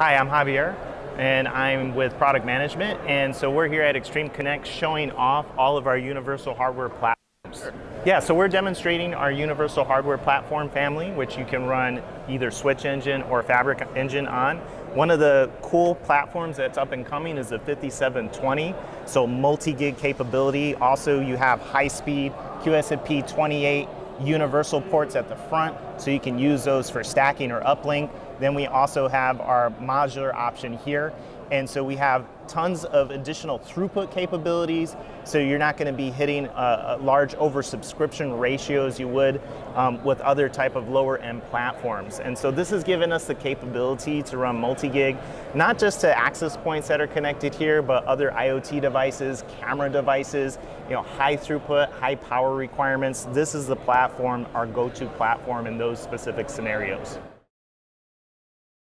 Hi, I'm Javier, and I'm with product management. And so we're here at Extreme Connect showing off all of our universal hardware platforms. Yeah, so we're demonstrating our universal hardware platform family, which you can run either Switch engine or Fabric engine on. One of the cool platforms that's up and coming is the 5720, so multi-gig capability. Also, you have high-speed QSFP 28 universal ports at the front, so you can use those for stacking or uplink. Then we also have our modular option here. And so we have tons of additional throughput capabilities. So you're not going to be hitting a, a large oversubscription ratios you would um, with other type of lower end platforms. And so this has given us the capability to run multi-gig, not just to access points that are connected here, but other IoT devices, camera devices, you know, high throughput, high power requirements. This is the platform, our go-to platform in those specific scenarios.